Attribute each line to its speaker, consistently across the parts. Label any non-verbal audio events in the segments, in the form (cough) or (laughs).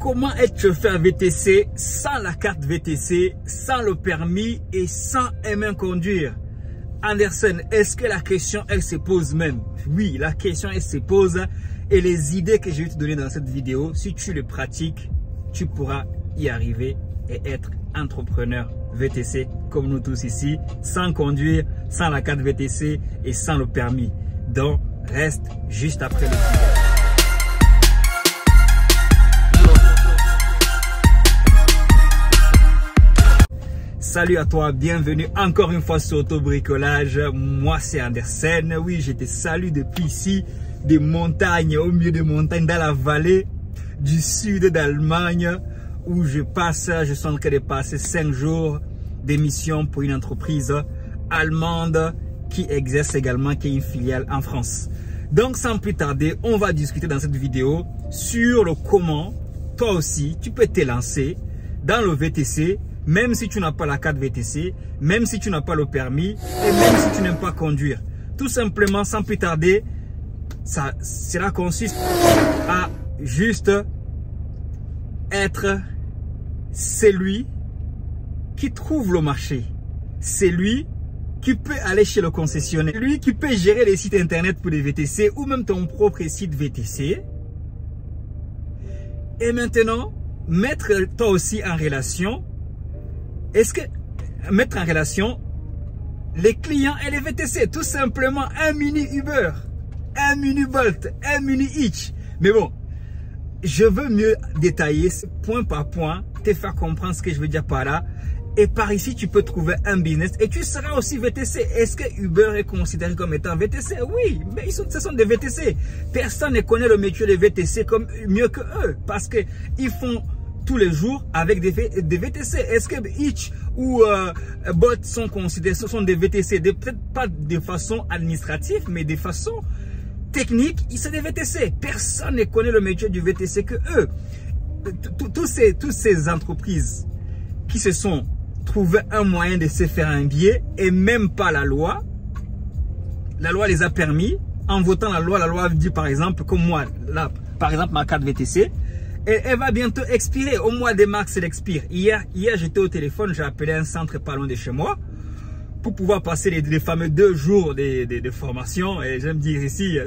Speaker 1: Comment être chauffeur VTC sans la carte VTC, sans le permis et sans aimer conduire? Anderson, est-ce que la question, elle se pose même? Oui, la question, elle se pose. Et les idées que je vais te donner dans cette vidéo, si tu les pratiques, tu pourras y arriver et être entrepreneur VTC comme nous tous ici, sans conduire, sans la carte VTC et sans le permis. Donc, reste juste après le. Salut à toi, bienvenue encore une fois sur Autobricolage. Moi c'est Andersen. Oui, je te salue depuis ici, des montagnes, au milieu des montagnes, dans la vallée du sud d'Allemagne, où je passe, je suis en train de passer 5 jours d'émission pour une entreprise allemande qui exerce également, qui est une filiale en France. Donc sans plus tarder, on va discuter dans cette vidéo sur le comment, toi aussi, tu peux te lancer dans le VTC même si tu n'as pas la carte VTC, même si tu n'as pas le permis et même si tu n'aimes pas conduire. Tout simplement, sans plus tarder, ça, cela consiste à juste être celui qui trouve le marché. C'est lui qui peut aller chez le concessionnaire. Lui qui peut gérer les sites internet pour les VTC ou même ton propre site VTC. Et maintenant, mettre toi aussi en relation est-ce que mettre en relation les clients et les VTC, tout simplement un mini Uber, un mini Bolt, un mini Hitch. Mais bon, je veux mieux détailler point par point, te faire comprendre ce que je veux dire par là. Et par ici, tu peux trouver un business et tu seras aussi VTC. Est-ce que Uber est considéré comme étant VTC Oui, mais ils sont, ce sont des VTC. Personne ne connaît le métier des VTC comme mieux que eux parce qu'ils font tous les jours avec des, VTC. Est-ce que Hitch ou euh, Bot sont considérés, ce sont des VTC, peut-être pas de façon administrative, mais de façon technique, sont des VTC. Personne ne connaît le métier du VTC que eux. Toutes ces entreprises qui se sont trouvé un moyen de se faire un billet et même pas la loi, la loi les a permis. En votant la loi, la loi dit par exemple, comme moi, là, par exemple ma carte VTC, elle va bientôt expirer. Au mois de mars, elle expire. Hier, hier j'étais au téléphone, j'ai appelé un centre pas loin de chez moi pour pouvoir passer les, fameux deux jours de, de, formation. Et j'aime dire ici,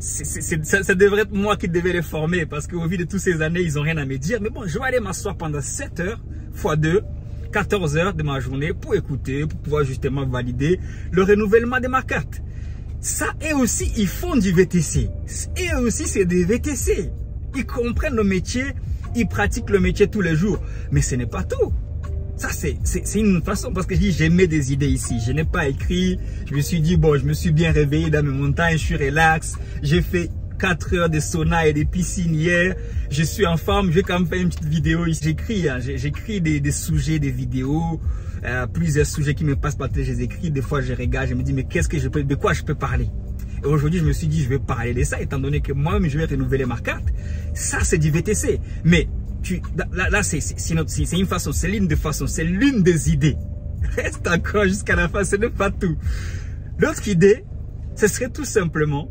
Speaker 1: ça, devrait être moi qui devais les former parce qu'au vu de toutes ces années, ils n'ont rien à me dire. Mais bon, je vais aller m'asseoir pendant 7 heures fois 2. 14 heures de ma journée pour écouter, pour pouvoir justement valider le renouvellement de ma carte. Ça, et aussi, ils font du VTC. Et aussi, c'est des VTC. Ils comprennent le métier, ils pratiquent le métier tous les jours. Mais ce n'est pas tout. Ça, c'est une façon, parce que je dis, des idées ici. Je n'ai pas écrit. Je me suis dit, bon, je me suis bien réveillé dans mes montagnes, je suis relax. J'ai fait 4 heures de sauna et de piscine hier. Je suis en forme, je vais quand même faire une petite vidéo. J'écris, hein, j'écris des, sujets, des vidéos, euh, plusieurs sujets qui me passent par tête, je les écris. Des fois, je regarde, je me dis, mais qu'est-ce que je peux, de quoi je peux parler? Et aujourd'hui, je me suis dit, je vais parler de ça, étant donné que moi-même, je vais renouveler ma carte. Ça, c'est du VTC. Mais là, c'est une façon, c'est l'une des façons, c'est l'une des idées. Reste encore jusqu'à la fin, ce n'est pas tout. L'autre idée, ce serait tout simplement,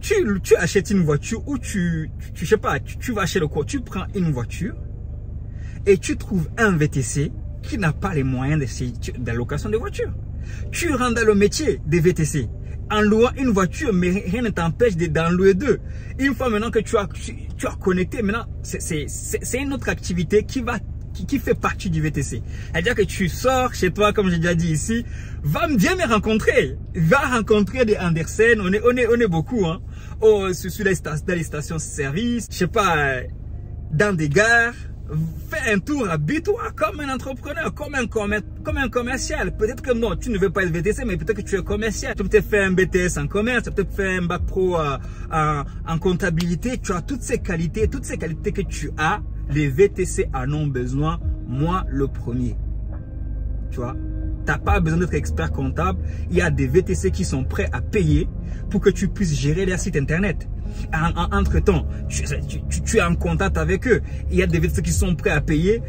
Speaker 1: tu, achètes une voiture ou tu, je sais pas, tu, vas acheter le quoi, tu prends une voiture et tu trouves un VTC qui n'a pas les moyens de, de de voiture. Tu rentres dans le métier des VTC en louant une voiture, mais rien ne t'empêche d'en louer deux. Une fois maintenant que tu as, tu, as connecté, maintenant, c'est une autre activité qui va qui, fait partie du VTC. C'est-à-dire que tu sors chez toi, comme j'ai déjà dit ici, va bien me rencontrer. Va rencontrer des Andersen. On est, on est, on est beaucoup, hein. Oh, sur les, dans les stations-service, je sais pas, dans des gares fais un tour, habille-toi comme un entrepreneur, comme un, comme un commercial. Peut-être que non, tu ne veux pas être VTC, mais peut-être que tu es commercial. Tu peux peut-être faire un BTS en commerce, tu peux peut-être faire un bac pro euh, en, en, comptabilité. Tu as toutes ces qualités, toutes ces qualités que tu as, les VTC en ont besoin, moi le premier. Tu vois? Pas besoin d'être expert comptable. Il y a des VTC qui sont prêts à payer pour que tu puisses gérer leur site internet. entre temps, tu, es en contact avec eux. Il y a des VTC qui sont prêts à payer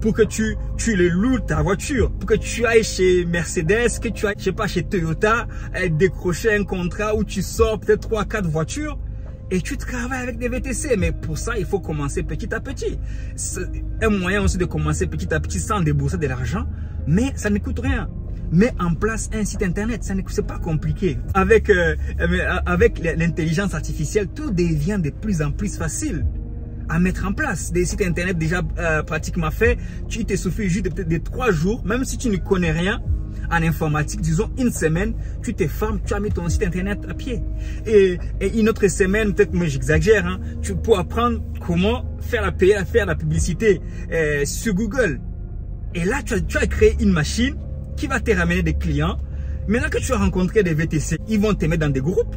Speaker 1: pour, que tu, tu les loues ta voiture, pour que tu ailles chez Mercedes, que tu ailles, je sais pas, chez Toyota, décrocher un contrat où tu sors peut-être 3 4 voitures et tu travailles avec des VTC. Mais pour ça, il faut commencer petit à petit. Un moyen aussi de commencer petit à petit sans débourser de l'argent, mais ça ne coûte rien. Mets en place un site internet, ça n'est pas compliqué. Avec, euh, avec l'intelligence artificielle, tout devient de plus en plus facile à mettre en place. Des sites internet déjà euh, pratiquement faits, tu te suffit juste de, de trois jours, même si tu ne connais rien, en informatique, disons une semaine, tu te formes, tu as mis ton site internet à pied. Et, une autre semaine, peut-être moi j'exagère, hein, tu peux apprendre comment faire la faire la publicité euh, sur Google. Et là, tu as, tu as créé une machine qui va te ramener des clients. Maintenant que tu as rencontré des VTC, ils vont te mettre dans des groupes,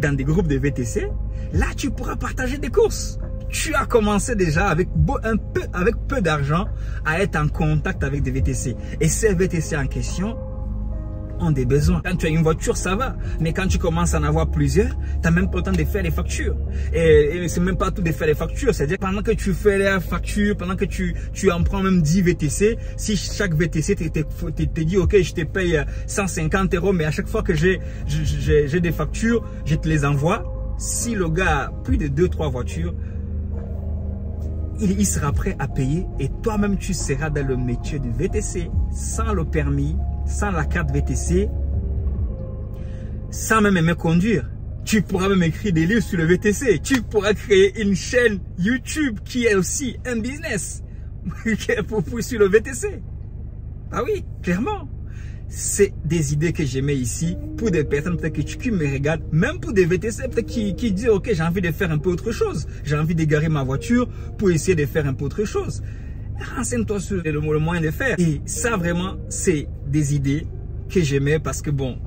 Speaker 1: dans des groupes de VTC. Là, tu pourras partager des courses tu as commencé déjà avec, un peu, avec peu d'argent à être en contact avec des VTC. Et ces VTC en question, ont des besoins. Quand tu as une voiture, ça va. Mais quand tu commences à en avoir plusieurs, tu n'as même pas le temps de faire les factures. Et, c'est même pas tout de faire les factures. C'est-à-dire pendant que tu fais les factures, pendant que tu, tu en prends même 10 VTC, si chaque VTC te, dit, OK, je te paye 150 euros, mais à chaque fois que j'ai des factures, je te les envoie. Si le gars a plus de 2-3 voitures, il, il, sera prêt à payer et toi-même tu seras dans le métier du VTC sans le permis, sans la carte VTC, sans même aimer conduire. Tu pourras même écrire des livres sur le VTC. Tu pourras créer une chaîne YouTube qui est aussi un business (laughs) pour, pour sur le VTC. Ah oui, clairement. C'est des idées que j'ai mets ici pour des personnes peut-être qui me regardent, même pour des VTC peut-être qui, qui disent ok j'ai envie de faire un peu autre chose, j'ai envie d'égarer ma voiture pour essayer de faire un peu autre chose renseigne-toi sur le, moyen de faire. Et ça, vraiment, c'est des idées que j'aimais parce que bon,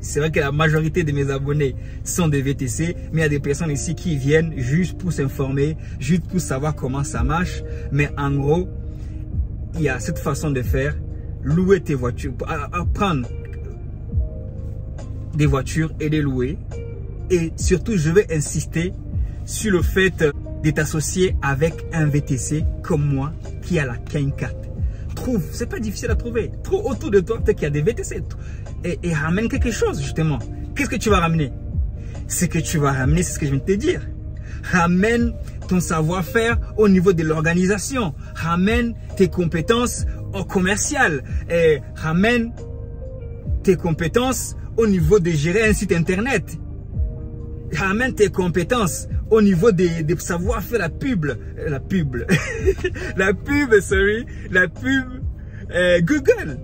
Speaker 1: c'est vrai que la majorité de mes abonnés sont des VTC, mais il y a des personnes ici qui viennent juste pour s'informer, juste pour savoir comment ça marche. Mais en gros, il y a cette façon de faire, louer tes voitures, prendre des voitures et les louer. Et surtout, je vais insister sur le fait de t'associer avec un VTC comme moi qui a la King 4. Trouve, c'est pas difficile à trouver. Trouve autour de toi peut-être qu'il y a des VTC et, ramène quelque chose justement. Qu'est-ce que tu vas ramener? Ce que tu vas ramener, c'est ce que je viens de te dire. Ramène ton savoir-faire au niveau de l'organisation. Ramène tes compétences au commercial. Ramène tes compétences au niveau de gérer un site internet. Ramène tes compétences au niveau des, des savoir faire la pub, la pub, (laughs) la pub, sorry, la pub euh, Google.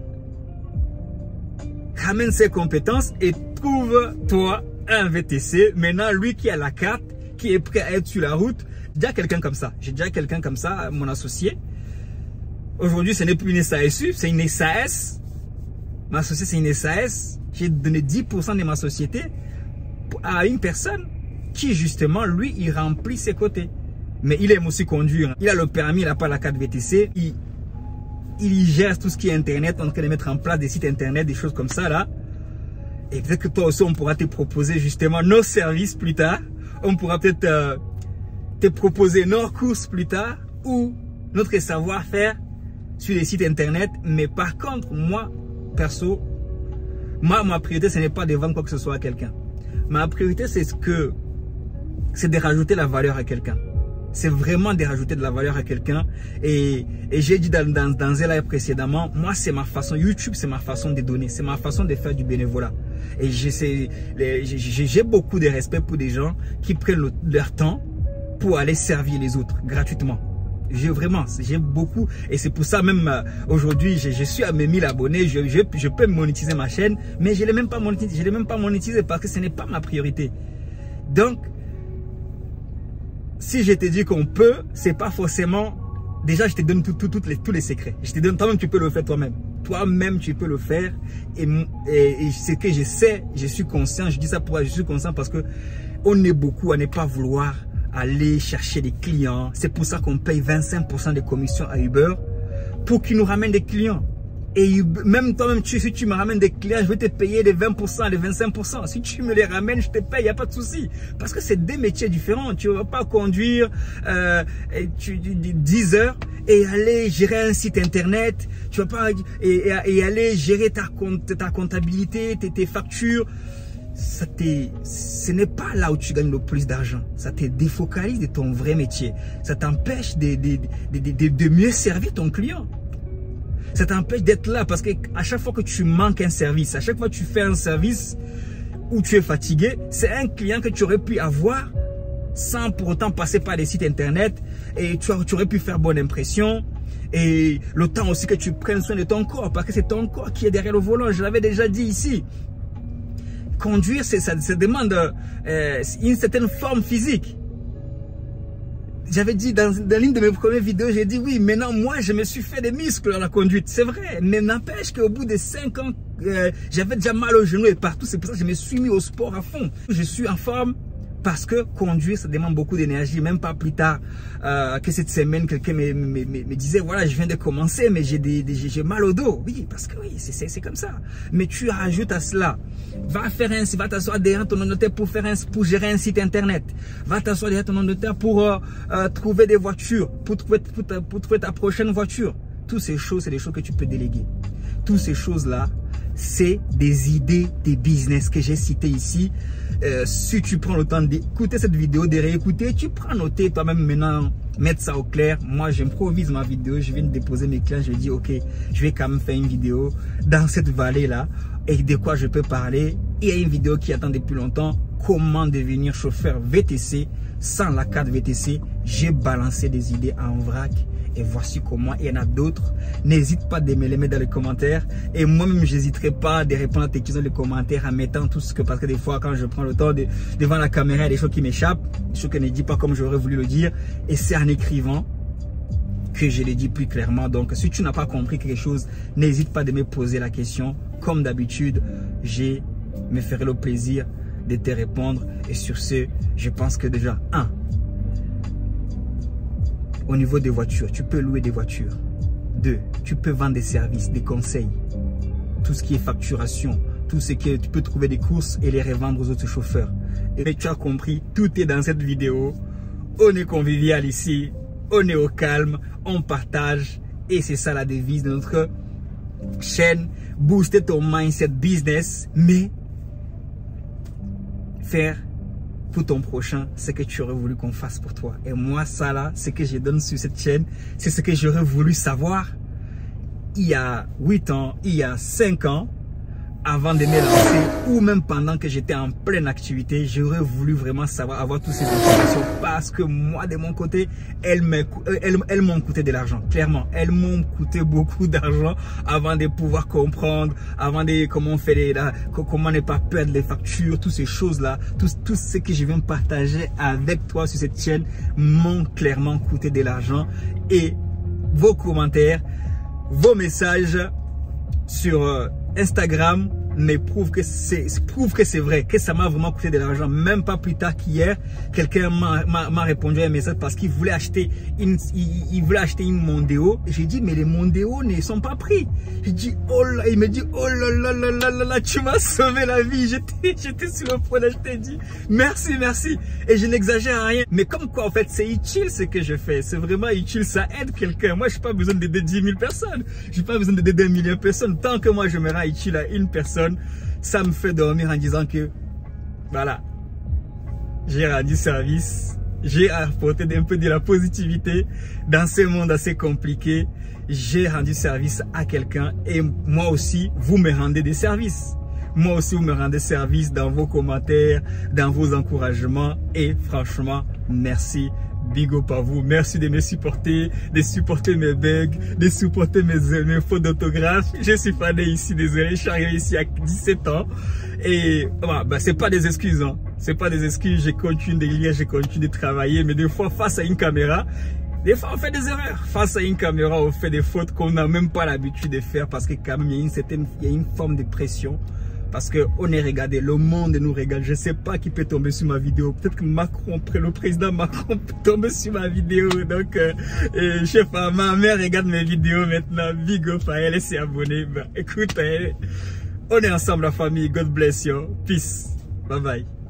Speaker 1: Ramène ses compétences et trouve-toi un VTC. Maintenant, lui qui a la carte, qui est prêt à être sur la route, déjà quelqu'un comme ça. J'ai déjà quelqu'un comme ça, mon associé. Aujourd'hui, ce n'est plus une SASU, c'est une SAS. Ma associé, c'est une SAS. J'ai donné 10% de ma société à une personne qui justement, lui, il remplit ses côtés. Mais il aime aussi conduire. Il a le permis, il n'a pas la carte VTC. Il, il gère tout ce qui est Internet, en train de mettre en place des sites Internet, des choses comme ça là. Et peut-être que toi aussi, on pourra te proposer justement nos services plus tard. On pourra peut-être euh, te proposer nos courses plus tard ou notre savoir-faire sur les sites Internet. Mais par contre, moi, perso, moi, ma priorité, ce n'est pas de vendre quoi que ce soit à quelqu'un. Ma priorité, c'est ce que c'est de rajouter la valeur à quelqu'un. C'est vraiment de rajouter de la valeur à quelqu'un. Et, et j'ai dit dans, dans, dans précédemment, moi c'est ma façon, YouTube c'est ma façon de donner, c'est ma façon de faire du bénévolat. Et j'ai beaucoup de respect pour des gens qui prennent leur temps pour aller servir les autres gratuitement. J'ai vraiment, j'aime beaucoup et c'est pour ça même euh, aujourd'hui je, suis à mes 1000 abonnés, je, je, je peux monétiser ma chaîne, mais je ne l'ai même pas monétisé parce que ce n'est pas ma priorité. Donc si je te dis qu'on peut, c'est pas forcément... Déjà, je te donne tout, tout, tout tous les secrets. Je te donne, toi-même, tu peux le faire toi-même. Toi-même, tu peux le faire. Et, et, et ce que je sais, je suis conscient. Je dis ça pour je suis conscient parce que on est beaucoup à ne pas vouloir aller chercher des clients. C'est pour ça qu'on paye 25% de commission à Uber pour qu'ils nous ramènent des clients. Et même toi-même, si tu me ramènes des clients, je vais te payer les 20%, les 25%. Si tu me les ramènes, je te paye, il n'y a pas de souci. Parce que c'est des métiers différents. Tu ne vas pas conduire euh, tu, 10 heures et aller gérer un site internet. Tu vas pas et, et, aller gérer ta, ta comptabilité, tes, tes factures. ça ce n'est pas là où tu gagnes le plus d'argent. Ça te défocalise de ton vrai métier. Ça t'empêche de, de, de, de, mieux servir ton client. Ça t'empêche d'être là parce que à chaque fois que tu manques un service, à chaque fois que tu fais un service où tu es fatigué, c'est un client que tu aurais pu avoir sans pour autant passer par des sites internet et tu, tu aurais pu faire bonne impression et le temps aussi que tu prennes soin de ton corps parce que c'est ton corps qui est derrière le volant. Je l'avais déjà dit ici conduire, ça, ça, demande euh, une certaine forme physique. J'avais dit dans, l'une de mes premières vidéos, j'ai dit oui, maintenant moi je me suis fait des muscles à la conduite, c'est vrai, mais n'empêche qu'au bout de 5 ans, euh, j'avais déjà mal au genou et partout, c'est pour ça que je me suis mis au sport à fond. Je suis en forme, parce que conduire, ça demande beaucoup d'énergie. Même pas plus tard euh, que cette semaine, quelqu'un me, disait, voilà, je viens de commencer, mais j'ai mal au dos. Oui, parce que oui, c'est comme ça. Mais tu rajoutes à cela, va faire un, va t'asseoir derrière ton ordinateur pour faire un, pour gérer un site internet. Va t'asseoir derrière ton ordinateur pour euh, euh, trouver des voitures, pour trouver, pour, pour trouver ta prochaine voiture. Toutes ces choses, c'est des choses que tu peux déléguer. Toutes ces choses-là, c'est des idées des business que j'ai citées ici. Euh, si tu prends le temps d'écouter cette vidéo, de réécouter, tu prends noter toi-même maintenant, mettre ça au clair. Moi, j'improvise ma vidéo, je viens de déposer mes clients, je dis, ok, je vais quand même faire une vidéo dans cette vallée-là et de quoi je peux parler? Il y a une vidéo qui attend depuis longtemps, comment devenir chauffeur VTC sans la carte VTC. J'ai balancé des idées en vrac et voici comment il y en a d'autres. N'hésite pas de me les mettre dans les commentaires. Et moi-même, j'hésiterai pas de répondre à tes questions dans les commentaires en mettant tout ce que, parce que des fois, quand je prends le temps de, devant la caméra, il y a des choses qui m'échappent, des choses que je ne dis pas comme j'aurais voulu le dire. Et c'est en écrivant que je les dis plus clairement. Donc, si tu n'as pas compris quelque chose, n'hésite pas de me poser la question. Comme d'habitude, je me ferai le plaisir de te répondre. Et sur ce, je pense que déjà, un, au niveau des voitures, tu peux louer des voitures. Deux, tu peux vendre des services, des conseils. Tout ce qui est facturation, tout ce que tu peux trouver des courses et les revendre aux autres chauffeurs. Et tu as compris, tout est dans cette vidéo. On est convivial ici, on est au calme, on partage. Et c'est ça la devise de notre chaîne. Booster ton mindset business, mais faire pour ton prochain ce que tu aurais voulu qu'on fasse pour toi. Et moi, ça là, ce que je donne sur cette chaîne, c'est ce que j'aurais voulu savoir il y a 8 ans, il y a 5 ans, avant de me lancer ou même pendant que j'étais en pleine activité, j'aurais voulu vraiment savoir, avoir toutes ces informations parce que moi, de mon côté, elles m'ont elles, coûté de l'argent. Clairement, elles m'ont coûté (laughs) beaucoup d'argent avant de pouvoir comprendre, avant de comment fait les, comment ne pas perdre les factures, toutes ces choses-là, tout, tout ce que je viens partager avec toi sur cette chaîne m'ont clairement coûté de l'argent et vos commentaires, vos messages sur euh, Instagram mais prouve que c'est prouve que c'est vrai, que ça m'a vraiment coûté de l'argent. Même pas plus tard qu'hier, quelqu'un m'a répondu à un message parce qu'il voulait acheter une, il, voulait acheter une Mondeo. J'ai dit mais les Mondeo ne sont pas pris. J'ai dit oh là, il me dit oh là là là là là, là tu m'as sauvé la vie. J'étais j'étais sur le point d'acheter. dit merci merci et je n'exagère rien. Mais comme quoi en fait c'est utile ce que je fais. C'est vraiment utile, ça aide quelqu'un. Moi j'ai pas besoin d'aider 10 000 personnes. J'ai pas besoin d'aider un million de personnes. Tant que moi je me rends utile à une personne ça me fait dormir en disant que, voilà, j'ai rendu service, j'ai apporté un peu de la positivité dans ce monde assez compliqué. J'ai rendu service à quelqu'un et moi aussi, vous me rendez des services. Moi aussi, vous me rendez service dans vos commentaires, dans vos encouragements et franchement, merci Big up à vous. Merci de me supporter, de supporter mes bugs, de supporter mes, mes fautes d'autographe. Je suis fané ici, désolé. Je suis arrivé ici à 17 ans. Et bah, bah, c'est pas des excuses. Hein. C'est pas des excuses. Je continue de lire, je continue de travailler. Mais des fois, face à une caméra, des fois, on fait des erreurs. Face à une caméra, on fait des fautes qu'on n'a même pas l'habitude de faire parce que quand même, il y il y a une forme de pression. Parce qu'on est regardé, le monde nous regarde. Je ne sais pas qui peut tomber sur ma vidéo. Peut-être que Macron, le président Macron peut tomber sur ma vidéo. Donc, euh, je sais pas, ma mère regarde mes vidéos maintenant. Big up à elle, elle s'est abonnée. Bah, écoute, on est ensemble la famille. God bless you. Peace. Bye bye.